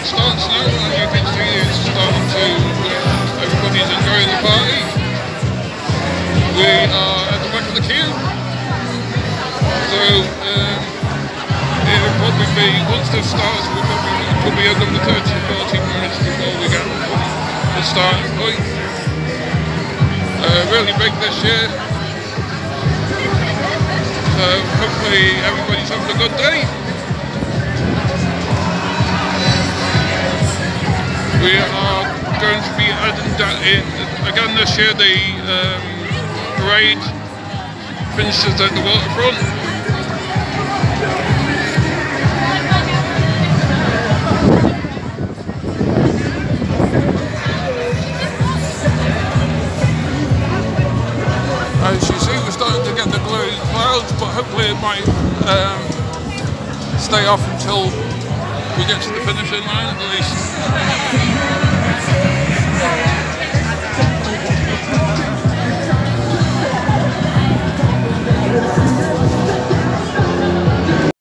it starts now, as you can see, it's starting to, everybody's enjoying the party. We are at the back of the queue. So, um, it will probably be, once this starts, we'll probably, probably end up the 30 40 minutes before we get the starting point. Uh, really big this year. So, hopefully everybody's having a good day. We are going to be adding that in. Again this year the um, parade finishes at the waterfront. As you see, we're starting to get the glowing clouds, but hopefully it might um, stay off until gets to the finishing line at least.